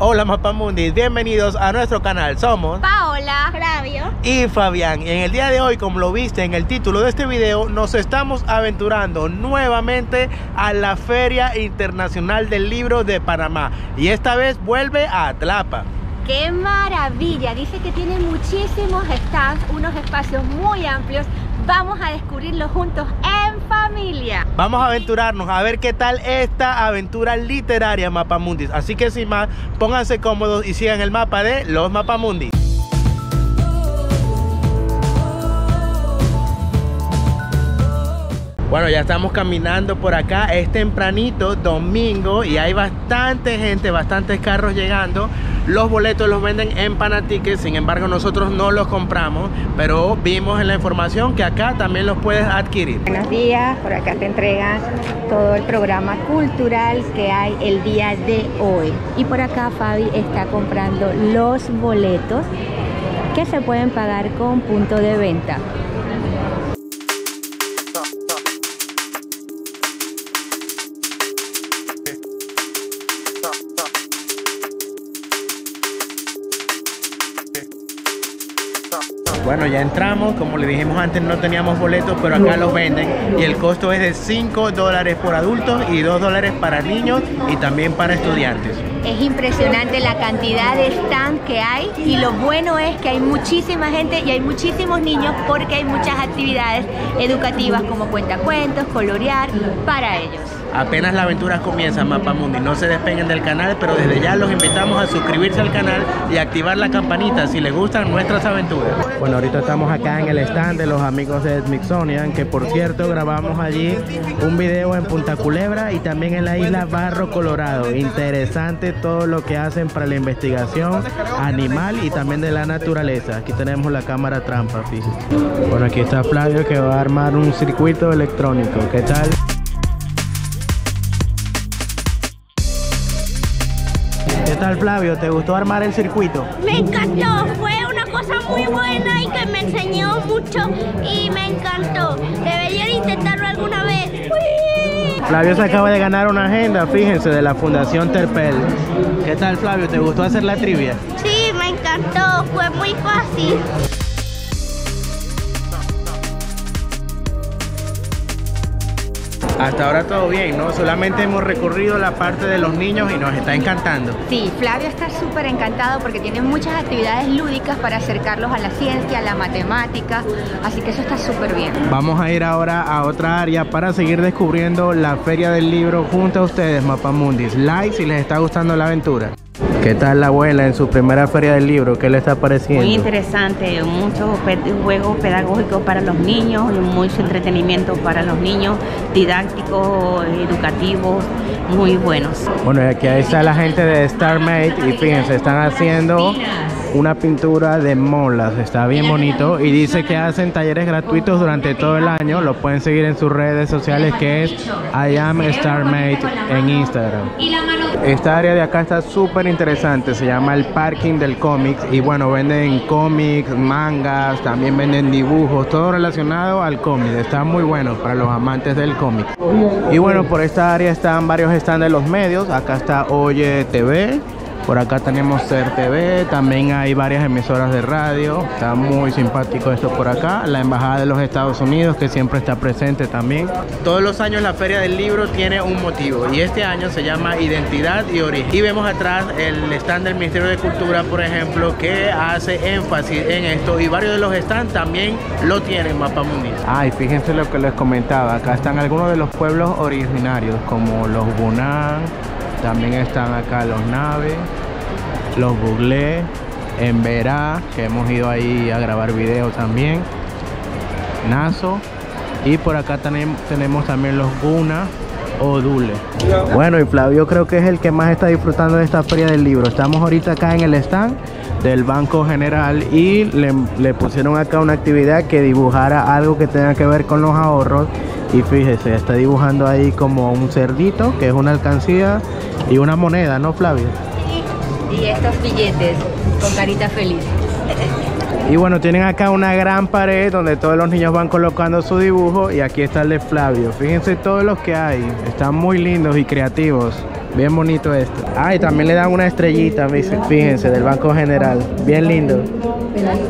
Hola Mapamundi, bienvenidos a nuestro canal. Somos Paola, Flavio y Fabián. Y en el día de hoy, como lo viste en el título de este video, nos estamos aventurando nuevamente a la Feria Internacional del Libro de Panamá. Y esta vez vuelve a Atlapa. ¡Qué maravilla! Dice que tiene muchísimos stands, unos espacios muy amplios. Vamos a descubrirlo juntos en familia. Vamos a aventurarnos a ver qué tal esta aventura literaria Mapamundis. Así que sin más, pónganse cómodos y sigan el mapa de los Mapamundis. Bueno, ya estamos caminando por acá, es tempranito, domingo, y hay bastante gente, bastantes carros llegando. Los boletos los venden en Panatiques, sin embargo nosotros no los compramos, pero vimos en la información que acá también los puedes adquirir. Buenos días, por acá te entregan todo el programa cultural que hay el día de hoy. Y por acá Fabi está comprando los boletos que se pueden pagar con punto de venta. Bueno, ya entramos, como le dijimos antes no teníamos boletos, pero acá los venden y el costo es de 5 dólares por adultos y 2 dólares para niños y también para estudiantes. Es impresionante la cantidad de stands que hay y lo bueno es que hay muchísima gente y hay muchísimos niños porque hay muchas actividades educativas como cuentacuentos, colorear para ellos. Apenas la aventura comienza, Mapamundi. No se despeguen del canal, pero desde ya los invitamos a suscribirse al canal y activar la campanita si les gustan nuestras aventuras. Bueno, ahorita estamos acá en el stand de los amigos de Smithsonian, que por cierto grabamos allí un video en Punta Culebra y también en la isla Barro Colorado. Interesante todo lo que hacen para la investigación animal y también de la naturaleza. Aquí tenemos la cámara trampa, fíjense. Bueno, aquí está Flavio que va a armar un circuito electrónico. ¿Qué tal? Tal Flavio? ¿Te gustó armar el circuito? Me encantó, fue una cosa muy buena y que me enseñó mucho y me encantó. Deberían intentarlo alguna vez. ¡Uy! Flavio se acaba de ganar una agenda, fíjense, de la Fundación Terpel. ¿Qué tal Flavio? ¿Te gustó hacer la trivia? Sí, me encantó, fue muy fácil. Hasta ahora todo bien, ¿no? Solamente hemos recorrido la parte de los niños y nos está encantando. Sí, Flavio está súper encantado porque tiene muchas actividades lúdicas para acercarlos a la ciencia, a la matemática, así que eso está súper bien. Vamos a ir ahora a otra área para seguir descubriendo la Feria del Libro junto a ustedes, Mapamundis. Like si les está gustando la aventura. ¿Qué tal la abuela en su primera feria del libro? ¿Qué le está pareciendo? Muy interesante, muchos juegos pedagógicos para los niños, mucho entretenimiento para los niños, didácticos, educativos, muy buenos. Bueno, y aquí está la gente de StarMate y fíjense, están haciendo una pintura de molas, está bien bonito y dice que hacen talleres gratuitos durante todo el año, lo pueden seguir en sus redes sociales que es I am StarMate en Instagram. Esta área de acá está súper interesante, se llama el parking del cómics y bueno, venden cómics, mangas, también venden dibujos, todo relacionado al cómic, está muy bueno para los amantes del cómic. Y bueno, por esta área están varios stands de los medios, acá está Oye TV, por acá tenemos Ser TV, también hay varias emisoras de radio. Está muy simpático esto por acá. La Embajada de los Estados Unidos que siempre está presente también. Todos los años la Feria del Libro tiene un motivo y este año se llama Identidad y Origen. Y vemos atrás el stand del Ministerio de Cultura, por ejemplo, que hace énfasis en esto y varios de los stands también lo tienen Mapamundi. Ah, y fíjense lo que les comentaba. Acá están algunos de los pueblos originarios como los Bunán, también están acá los Naves, los Buglé, en Verá, que hemos ido ahí a grabar videos también, Naso, y por acá tenemos, tenemos también los Guna o Dule. Bueno, y Flavio creo que es el que más está disfrutando de esta feria del libro. Estamos ahorita acá en el stand del Banco General y le, le pusieron acá una actividad que dibujara algo que tenga que ver con los ahorros y fíjese, está dibujando ahí como un cerdito, que es una alcancía y una moneda, ¿no, Flavio? Y estos billetes con carita feliz. Y bueno, tienen acá una gran pared donde todos los niños van colocando su dibujo y aquí está el de Flavio. Fíjense todos los que hay, están muy lindos y creativos. Bien bonito esto. Ah, y también le dan una estrellita, fíjense, del Banco General. Bien lindo.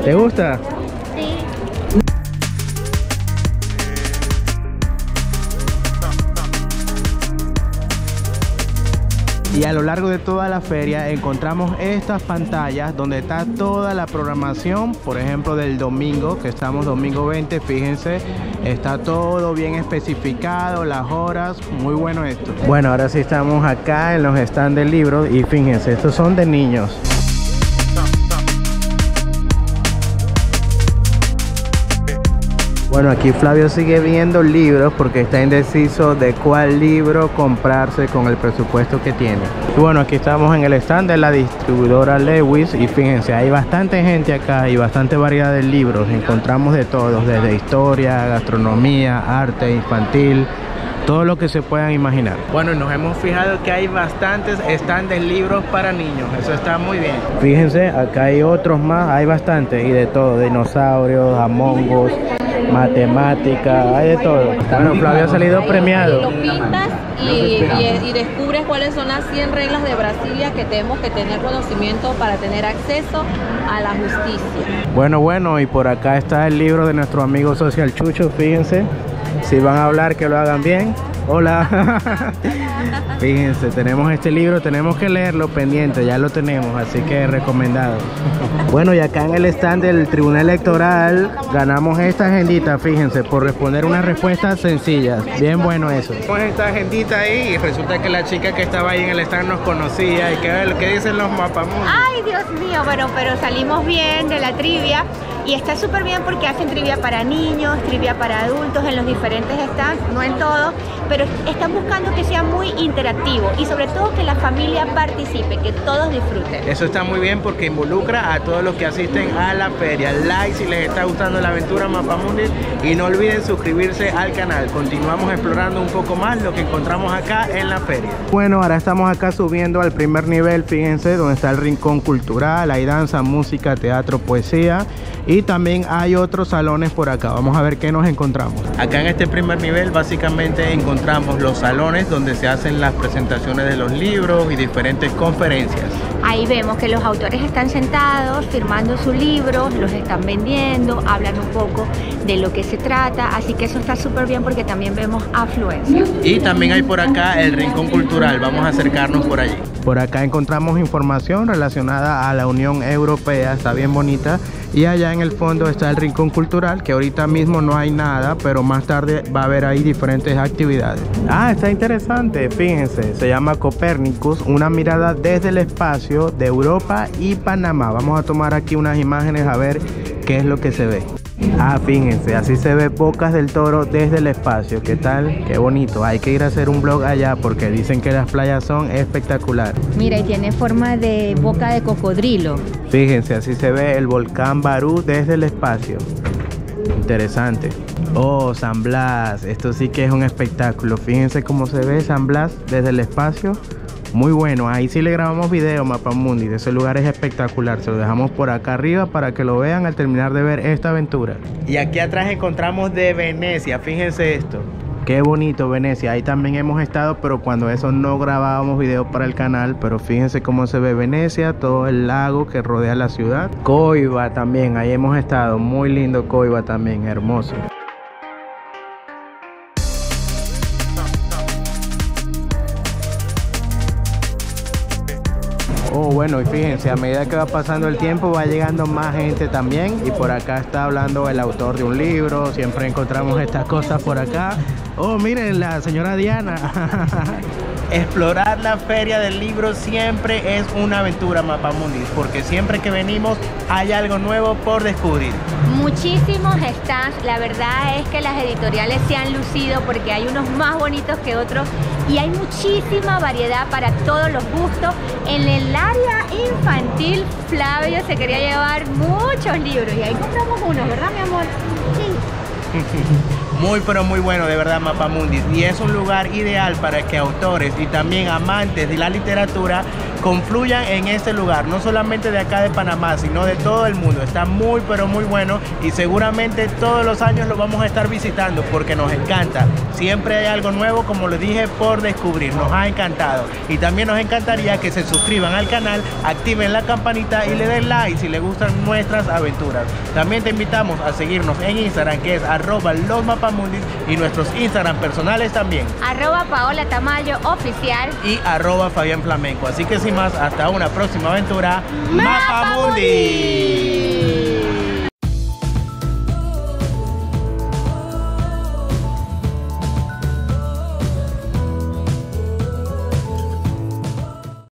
¿Te gusta? A lo largo de toda la feria encontramos estas pantallas donde está toda la programación, por ejemplo del domingo, que estamos domingo 20, fíjense, está todo bien especificado, las horas, muy bueno esto. Bueno, ahora sí estamos acá en los stands de libros y fíjense, estos son de niños. Bueno, aquí Flavio sigue viendo libros porque está indeciso de cuál libro comprarse con el presupuesto que tiene. Y bueno, aquí estamos en el stand de la distribuidora Lewis y fíjense, hay bastante gente acá y bastante variedad de libros. Encontramos de todos, desde historia, gastronomía, arte infantil, todo lo que se puedan imaginar. Bueno, nos hemos fijado que hay bastantes stands de libros para niños, eso está muy bien. Fíjense, acá hay otros más, hay bastantes y de todo, dinosaurios, Among Us, matemática, hay de todo. Bueno, Flavio ha salido premiado. Lo pintas y, y- y descubres cuáles son las 100 reglas de Brasilia que tenemos que tener conocimiento para tener acceso a la justicia. Bueno, bueno, y por acá está el libro de nuestro amigo Social Chucho, fíjense. Si van a hablar, que lo hagan bien. Hola. fíjense, tenemos este libro, tenemos que leerlo pendiente, ya lo tenemos, así que recomendado. bueno, y acá en el stand del Tribunal Electoral ganamos esta agendita, fíjense, por responder unas respuestas sencillas. Bien bueno eso. Tenemos esta agendita ahí y resulta que la chica que estaba ahí en el stand nos conocía y que, ¿qué dicen los mapamundos? Ay, Dios mío, bueno, pero salimos bien de la trivia y está súper bien porque hacen trivia para niños, trivia para adultos en los diferentes stands, no en todos, pero están buscando que sea muy interactivo y sobre todo que la familia participe, que todos disfruten. Eso está muy bien porque involucra a todos los que asisten a la feria. Like si les está gustando la aventura Mapamundi y no olviden suscribirse al canal. Continuamos explorando un poco más lo que encontramos acá en la feria. Bueno, ahora estamos acá subiendo al primer nivel, fíjense, donde está el rincón cultural, hay danza, música, teatro, poesía y también hay otros salones por acá. Vamos a ver qué nos encontramos. Acá en este primer nivel básicamente encontramos los salones donde se hacen las presentaciones de los libros y diferentes conferencias. Ahí vemos que los autores están sentados firmando sus libros, los están vendiendo, hablan un poco de lo que se trata, así que eso está súper bien porque también vemos afluencia. Y también hay por acá el Rincón Cultural, vamos a acercarnos por allí. Por acá encontramos información relacionada a la Unión Europea, está bien bonita. Y allá en el fondo está el Rincón Cultural, que ahorita mismo no hay nada, pero más tarde va a haber ahí diferentes actividades. Ah, está interesante, fíjense, se llama Copernicus, una mirada desde el espacio de Europa y Panamá. Vamos a tomar aquí unas imágenes a ver qué es lo que se ve. Ah, fíjense, así se ve Bocas del Toro desde el espacio. ¿Qué tal? Qué bonito. Hay que ir a hacer un blog allá porque dicen que las playas son espectaculares. Mira, y tiene forma de boca de cocodrilo. Fíjense, así se ve el volcán Barú desde el espacio. Interesante. Oh, San Blas. Esto sí que es un espectáculo. Fíjense cómo se ve San Blas desde el espacio. Muy bueno. Ahí sí le grabamos video Mapamundi. De ese lugar es espectacular. Se lo dejamos por acá arriba para que lo vean al terminar de ver esta aventura. Y aquí atrás encontramos de Venecia. Fíjense esto. Qué bonito Venecia, ahí también hemos estado, pero cuando eso no grabábamos video para el canal, pero fíjense cómo se ve Venecia, todo el lago que rodea la ciudad. Coiba también, ahí hemos estado, muy lindo Coiba también, hermoso. Oh, bueno, y fíjense, a medida que va pasando el tiempo va llegando más gente también. Y por acá está hablando el autor de un libro. Siempre encontramos estas cosas por acá. Oh, miren, la señora Diana. Explorar la feria del libro siempre es una aventura, Mapamundis, porque siempre que venimos hay algo nuevo por descubrir. Muchísimos stands, la verdad es que las editoriales se han lucido porque hay unos más bonitos que otros y hay muchísima variedad para todos los gustos. En el área infantil, Flavio se quería llevar muchos libros y ahí compramos uno, ¿verdad mi amor? Sí. Muy pero muy bueno, de verdad, Mapamundis. Y es un lugar ideal para que autores y también amantes de la literatura confluyan en este lugar, no solamente de acá de Panamá, sino de todo el mundo. Está muy pero muy bueno y seguramente todos los años lo vamos a estar visitando porque nos encanta. Siempre hay algo nuevo, como les dije, por descubrir. Nos ha encantado. Y también nos encantaría que se suscriban al canal, activen la campanita y le den like si les gustan nuestras aventuras. También te invitamos a seguirnos en Instagram que es arroba los mapamundis y nuestros Instagram personales también. Arroba Paola Tamayo oficial. Y arroba Fabián Flamenco. Así que sin más, hasta una próxima aventura. Mapamundi.